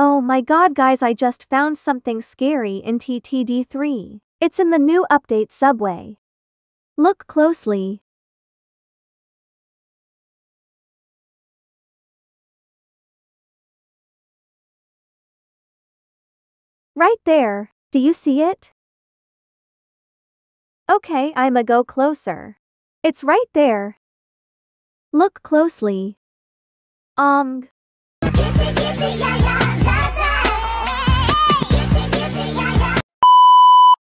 Oh my god guys I just found something scary in TTD3. It's in the new update subway. Look closely. Right there, do you see it? Okay, I'ma go closer. It's right there. Look closely. Um.